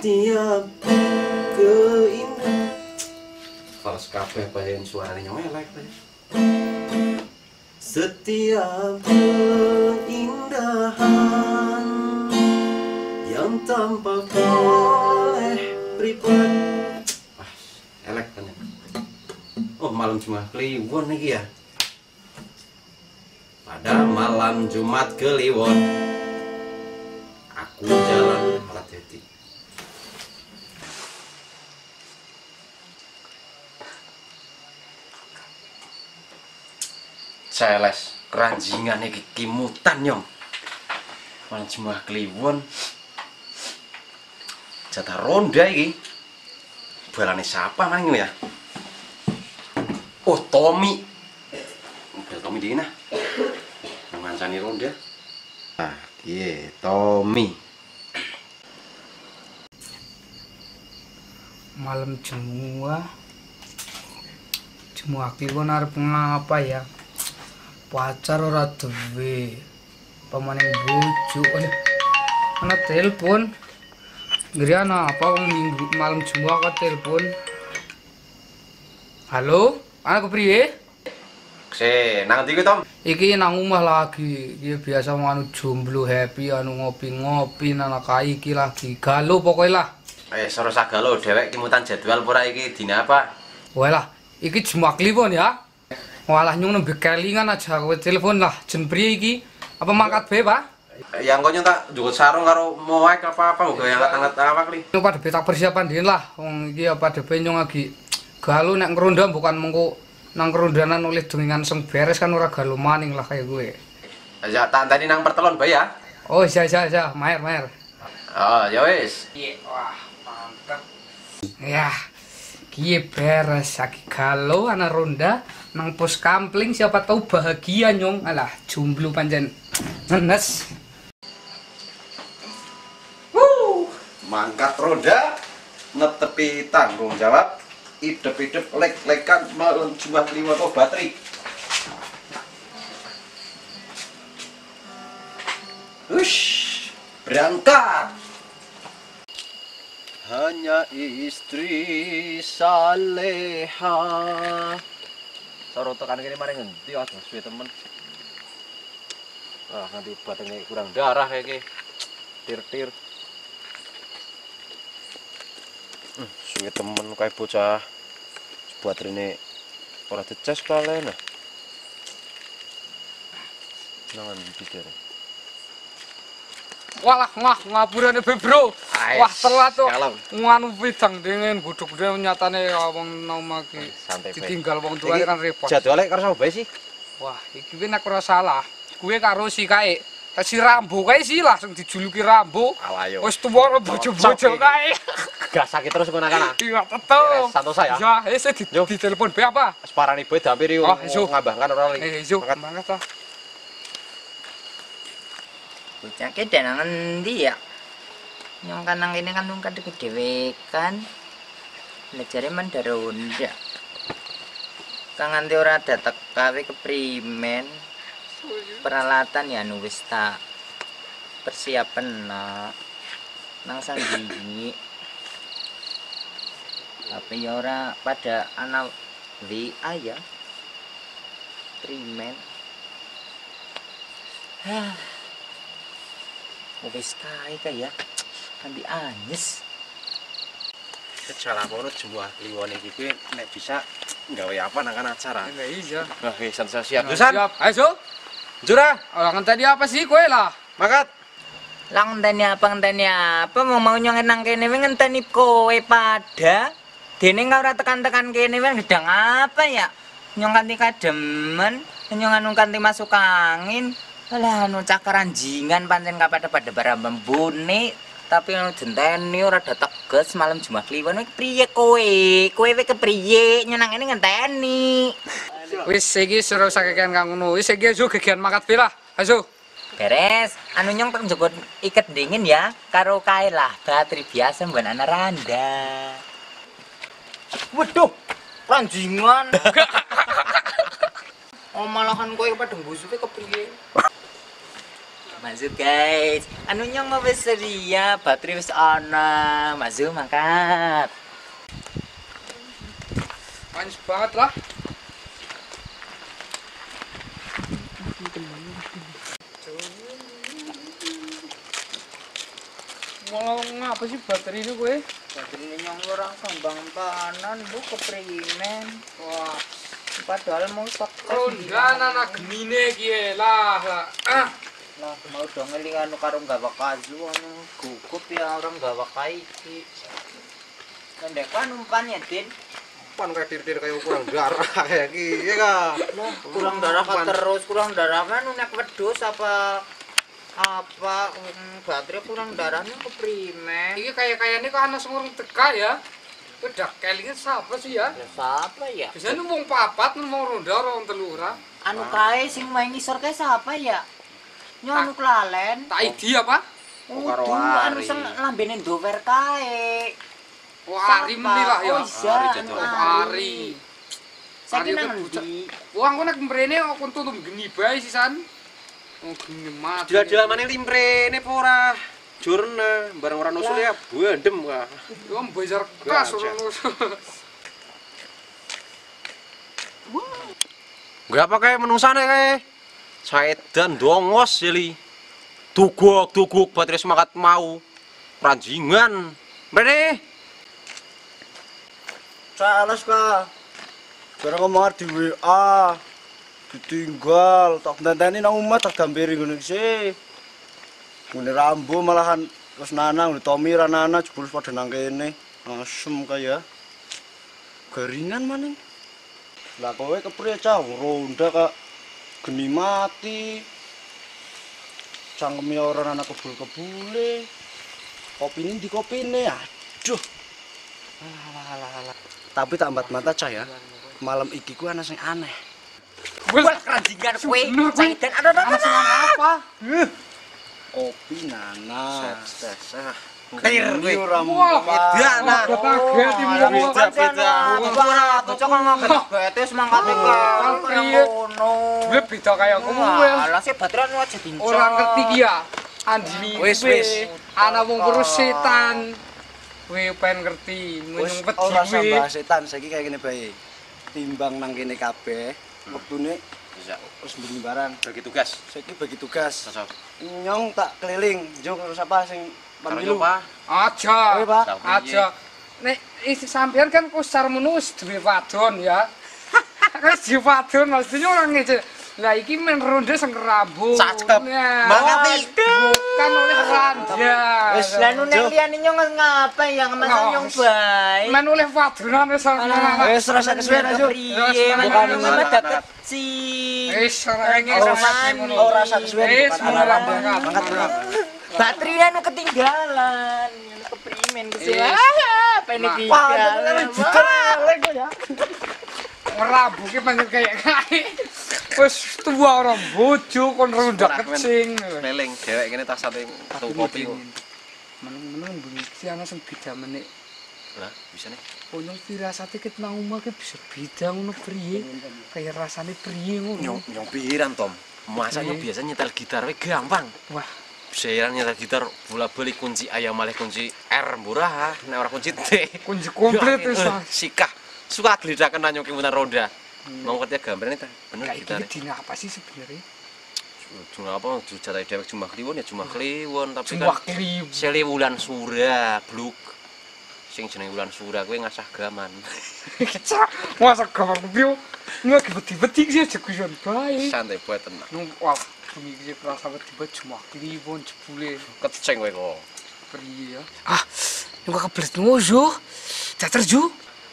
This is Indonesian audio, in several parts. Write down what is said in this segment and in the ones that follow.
setiap keindahan fals kabeh bayan suaranya elek bae. setiap keindahan yang tampak oleh pribadi Wah, elek kan ya. Oh, malam Jumat Kliwon nih ya. Pada malam Jumat Kliwon, aku jalan malah jadi. Celes, keranjingan iki kimutan nyong. Malam Jumat Kliwon. Jatah ronda iki. Balane siapa mang ya? Oh, Tommy. Mobil Tommy di mana? Ngancani ronda. Ah, iya, Tommy. malam jemua jemua kliwon arep ngapa ya pacar ora duwe pamaning bojo ana telepon Ngeri ana apa minggu malam jemua kok telepon Halo, ana kepriye? Se, nang ndi Tom? Iki nang omah lagi. Iki biasa anu jomblo happy anu ngopi-ngopi nang kai iki lagi galau pokoknya lah. Eh, soro sagalo dhewek kimutan jadwal pura iki dina apa? Walah, iki jemak kliwon ya. Walah nyung nembe kelingan aja kowe telepon lah. Jen priye iki? Apa mangkat be, Pak? Yang kok tak njukut sarung karo moek apa apa nggo angkat-angkat apa kli? Nyung pada betak persiapan din lah. Wong iki apa pada nyung lagi galu nek ngeronda bukan mengko nang kerondanan oleh dengingan seng beres kan ora galu maning lah kayak gue. Ya tak tadi nang pertelon bae ya. Oh, iya iya iya, maer maer. Oh, ya wis. Iya, wah, mantap. Ya, kie beres lagi galau anak ronda nang pos kampling siapa tahu bahagia nyong alah jomblo panjen ngenes Mangkat roda netepi tanggung jawab idep-idep lek-lekan malam Jumat lima kok bateri. Ush, berangkat. Hanya istri saleha. sorotokan ini maring ngenti aduh suwe temen? Wah nanti batangnya kurang darah kayak tir tir hmm, suwe temen kayak bocah. Buat ini orang tecas kalian nah nangan pikirnya walah wah ngaburane be bro. Wah telat tuh nganu widang dingin guduk gede nyatane wong nama ki santai bae ditinggal wong tua kan repot. jadwalnya karo sapa sih? Wah iki nek ora salah. Kuwe karo si kae. Si Rambo kae sih langsung dijuluki Rambo wis tuwa bojo-bojo iki. kae. Gas sakit terus ngono kan iya tetep Beres, santos saya. ya wis di, Yo. di telepon be apa? Separani bae dampiri Oh, ngambahkan ora lagi. Eh iso Mangkat. mangkat lah Bocah ki nang endi ya? Nyong kan nang kene kan nung kadhe kedewekan. Lejare mandaronda. Kang nganti ora datek kawe keprimen. Peralatan ya nu wis tak persiapan nak nang sandingi. Tapi ya ora pada ana WA ya. Primen. Hah. Wis kae kae ya. Ambi anyes. salah kono semua kliwon iki kuwi nek bisa gawe apa nang kan acara enggak iya Wah, wis siap siap Dusan siap ayo Jura orang tadi apa sih kue lah mangkat Lah ngenteni apa ngenteni apa mau mau nyong nang kene wis ngenteni kowe pada. Dene kau ora tekan-tekan kene wis gedang apa ya? Nyong kanti kademen, nyong anu kanti masuk angin. Alah anu cakaran jingan pancen kapada pada barang bembune. Tapi anu jenteni ora ada teges malam Jumat Kliwon iki priye kowe? Kowe kepriye nyenang ini ngenteni? wis iki suruh sakekan kang ngono wis iki ayo gegian makat lah ayo Beres, anu nyong tak njukut iket dingin ya, karo kae lah, bateri biasa mbak anak randa. Waduh, ranjingan. Oh malahan kowe pada busuk kepriye? Masuk guys, anu nyong wis sedia, baterai wis ana. Masuk mangkat. Manis banget lah. Mau ngapa sih baterai ini gue? Baterai nyong ora sambang panan, bu kepriye Wah, Padahal mau stok rondan anak gemine kie lah. Ah, Lah mau dong ngelingan karo gawa kayu anu gugup ya orang gawa kaiki. Ngendek kan umpan ya, Din. Pan kayak tir-tir kayak kurang darah kayak gini kan. Kurang darah kan terus kurang darah kan nek wedhus apa apa mm, baterai kurang darahnya keprimen ini kayak kayaknya kok anak semua orang teka ya. Udah kelingin siapa sih ya? ya siapa ya Biasanya ngomong papat, ngomong ronda, orang telura. anu kae sing main ngisor kae siapa ya nyo anu kelalen Tak idi apa? Oh, karo Uduh, anu lambene dover kae Oh, Ari meni lah ya. oh iya anu saiki nang ndi Wah, aku nak mrene kok tutup geni bae sisan. Oh, geni mati. Dila-dila mana limprene pora. Jurna bareng orang nusul ya bandem kah. Yo mbejar kas. Gak apa kayak menungsane kayak Saedan dongos jeli. Tuguk tuguk baterai semangat mau. Ranjingan. Mrene. Sales ka. Barang ngomong di WA. Ditinggal, tak ngenteni nang omah tak gampiri ngene sih. Ngene rambo malahan terus Nana, ngene Tommy ra Nana jebul pada nang kene. Asem kaya. Garingan maning. Lah kowe kepriye cah ronda kak geni mati. Cangkeme ora ana kebul-kebule. Kopine di kopine. Aduh. Alah, alah, alah. Tapi tak empat mata cah ya. Malam iki ku ana sing aneh. Wah, keranjingan kowe. Bener, kowe. Saidan aduh aduh. aduh. apa? Kopi Nana. Clear kowe. ora ini Oh, ngomong. beda-beda. Wah, bocah kan ngangkat betes mangkat iki. Iya. no. Dua beda kaya kowe. kuwi. Alah sih aja dincok. Ora ngerti ki ya. Andimi wis wis ana wong perus setan. Kuwi pengen ngerti ngono wedi. Ora sambah setan saiki kaya ngene bae. Timbang nang kene kabeh hmm. wektune bisa wis mbeli barang bagi tugas. Saiki bagi tugas. Nyong tak keliling, njong karo sapa sing pemilu. Aja. Aja. Nek isi sampean kan kusar menus duwe wadon ya. Kan di wadon mestinya orang ngece. Lah iki men ronde sing rambut. Cakep. Nah, Mangkat Bukan oleh ranja. Wis, Lah nu nek liyane nyong ngapa ya masa Nah, nyong wis. bae. Men oleh wadonan wis ana. Wis rasa kesuwen aja. Priye Bukan dapat si. Wis ora Oh, ngono. Oh, rasa kesuwen Wis, mulai anak mangkat. Mangkat mangkat. Baterai anu ketinggalan. Anu keprimen ke sini. Wis. Ah, pengen Nah. ditinggalan. Ngerabu ki pancen kayak kae. Wis tua orang bojo kon ronda kecing. Leleng dewek kene tas sate tuku kopi. Meneng-meneng bunyi si ana sing beda meneh. Lah, bisa nih. Ponyong firasate ket nang omah ki bisa beda ngono priye. Kayak rasane priye ngono. Nyong pikiran Tom. Masa nyong biasa nyetel gitar we gampang. Wah, Saya nyetel gitar bola-balik kunci ayam malih kunci R murah, nek ora kunci T. kunci komplit wis. Sikah. Suka gelidakan nanyong kimunan roda. Mau ngerti gambarnya? Bener Kayak iki dina apa sih sebenarnya? Cuma apa dicatai dewek cuma kliwon ya cuma kliwon tapi Cuma kan krim. sele wulan sura bluk. Sing jenenge wulan sura kuwi ngasah gaman. Masa kamar kuwi lagi beti-beti sih aja kuyon bae. Santai buat tenang. Nung wah, bumi iki kerasa tiba cuma kliwon jebule. Keceng kowe kok. Priye ya? Ah, nunggu kebelet ngojo. Cacer ju.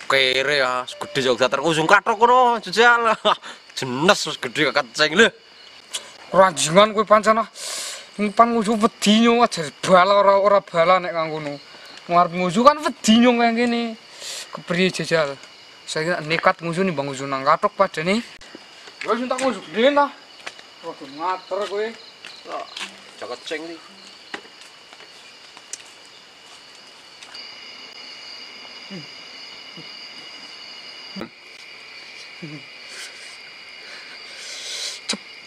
Kere ya, segede jauh datar usung katok kono jejal. Jenes wis gede keceng lho. Ranjingan kowe pancen ah. Pan ngojo wedi nyo aja bala ora ora bala nek kang ngono. Ngarep kan wedi nyo kaya ngene. Kepriye. Saya nekat ngojo nih bang ngojo nang katok padane. Wes tak ngojo gede lah. Waduh ngater kowe. Jak keceng iki.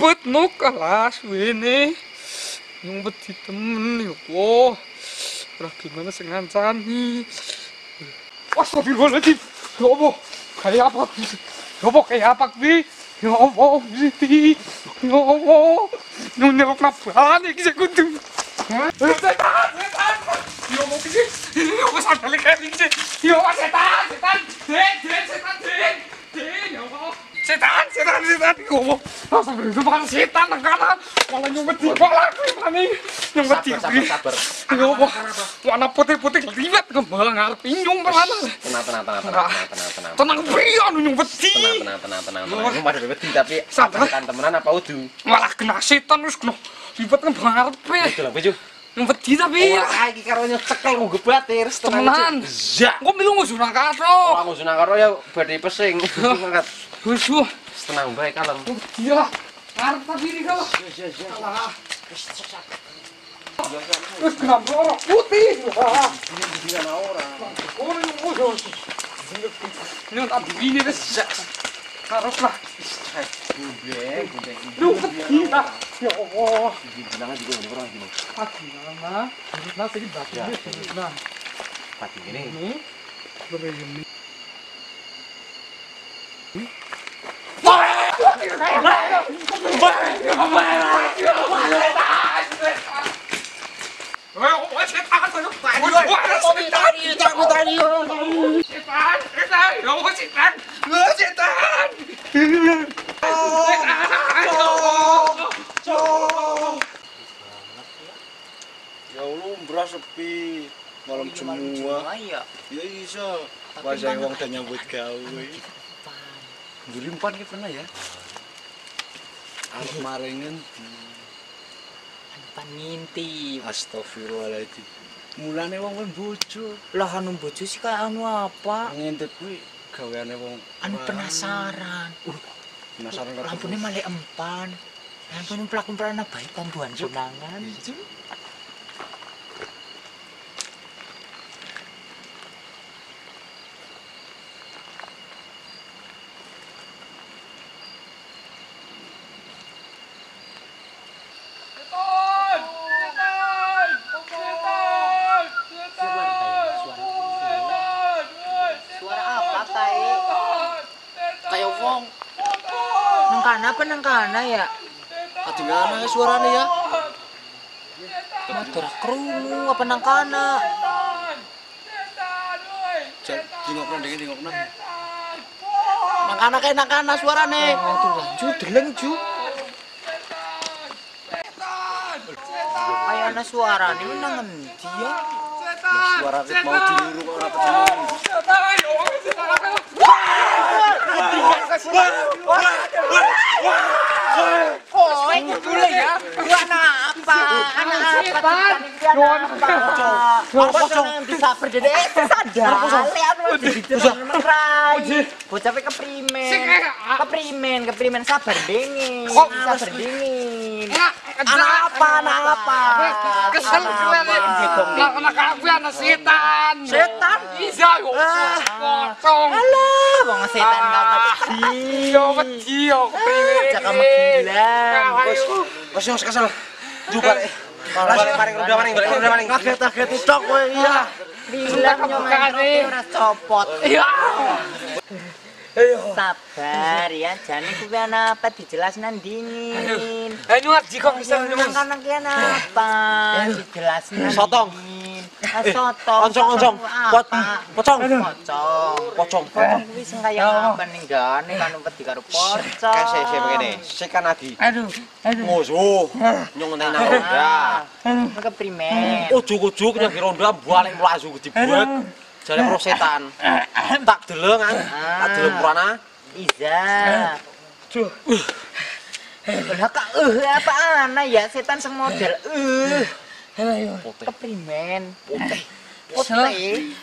Ribet no kelas ini nyumpet di temen ya wah ora gimana sing ngancani? Astagfirullahaladzim. Ya Allah kayak apa sih ya Allah kayak apa sih ya Allah Siti ya Allah. Nyunyelok nabahan iki sing kudu. Setan setan. Ya Allah iki wis ada kayak iki ya Allah setan setan. Den den setan ya Allah setan setan setan ya Allah Astagfirullah bukan setan karena malah nyumpet di malah ini nyumpet di Sabar. Ya Allah, warna putih-putih liwat kembang ngarep inyung perana. Tenang, tenang, tenang, tenang, tenang, tenang, tenang. Tenang piye anu nyung wedi. Tenang, tenang, tenang, tenang, tenang. Ini pada wedi tapi Sabar. temenan apa udu? Malah kena setan wis kena. Itu lah, Beju. Nyung wedi tapi. Ora iki karo nyecekel nggo batir, Temenan. Zak. Kok milu ngusuna Ora karo. ngusuna karo ya badhe pesing. Angkat. Wis wah, Tenang bae kalem. wedi lah. Ngarep tapi ini kalau. Alah. Wis kena blorok putih. Wah. Oh, nyung wis. Nyung tak ini wis. Harus lah. Nyung wedi lah. Ya Allah. Bilangan juga ngene ora ngene. Pagi mana? Nah, tadi batu Ya. Nah, Pati ngene. ini begini. Ya semua. ya. Iso. Wajah wong udah nyambut gawe. Bulimpan ki pernah ya? Arep marengen pan ngintip Astagfirullahaladzim. Mulane wong kowe bojo. lah anu bojo sih kayak anu apa? Ngintip kuwi gaweane wong anu penasaran. Uh Penasaran karo lampunya malah empan lampunya pelakon pernah baik pambuan nang kana apa nang kana ya kedengaran suarane ya. motor krungu apa nang kana Jal dingokno ndenge dingokno. Nang kana kae nang kana suarane. oh tuh lanjut deleng ju kayak ana suara nih nang ngendi ya Suara mau diliru kok ora Oh, ini dulu ya. Lu anak apa? Anak apa? Anak apa? Eh, pe keprimen. Keprimen, keprimen sabar dingin. Sabar dingin. Anak apa? Anak apa? Kesel gue. Lah aku anak setan. Setan? Iya yo. Pocong. Alah, wong setan gak wedi. Yo wedi yo kepriwe. Cakap. Wes wes kesel. Juga. Balik maring udah maring balik udah maring. Kaget-kaget tok kowe iya. Bilang roti ora copot. Iya. Sabar ya, jane kuwi ana apa dijelasnan dingin. Ayo ngaji kok kesel Nang kanan ki ana apa? Dijelasnan. Sotong. dingin. Ah, Sotong. oncong, oncong. Pocong. Pocong. Pocong. Pocong kuwi sing kaya apa ning gane kan wedi karo pocong. Kayak saya saya begini. Sekan lagi. Aduh, aduh. Musuh. Nyong nang ronda. Ah, keprimen. Ujuk-ujuk nyang ronda balik mlayu dibuat. Jare pro setan. Tak deleng kan. Tak deleng purana. Iza. Duh. Lah kak eh apa ana ya setan sing model eh Putih. keprimen. Putih. Putih.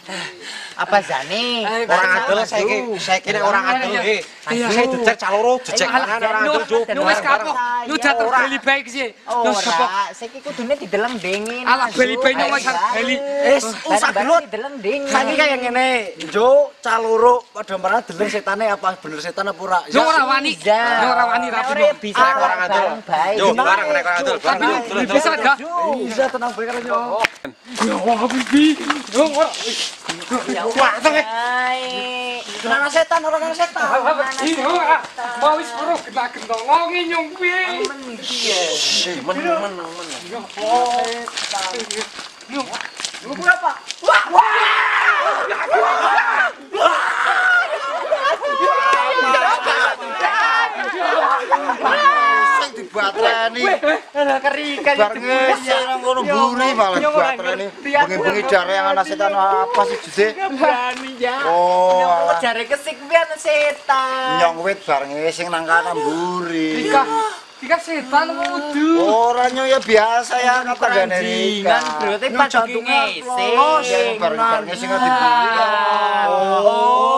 Apa zane? Orang adol saiki saiki nek orang adol eh. Saya jejak caloro jejak kanan orang adol jo. Lu wis kapok. Lu jatuh beli baik sih. Lu kapok. Saiki kudune dideleng dingin. Alah beli baiknya wis beli. Eh, usah gelut. dideleng dingin. Saiki kaya ngene, Jo caloro pada marah deleng setane apa bener setan apa ora? Lu ora wani. Lu ora wani rapi. Ora bisa orang adol. Yo barang nek orang adol. Tapi bisa gak? Bisa tenang bae karo Jo. Ya ora. Wah, baik. Kenapa setan? Orang kena setan? Iya, mau wis ora kena gendolongi nyong piye. Eh, men men men. Sing ini keri keri bareng ya. nang ngono mburi malah baterai bengi-bengi jare yang ana setan apa sih jese? berani ya. Oh. Jare kesik pian setan. Nyong wit bareng sing nang kana mburi Tiga setan wudu. Hmm. Orangnya ya biasa ya kata gane berarti pada ngisi. Sing bareng-bareng sing ngati oh. oh.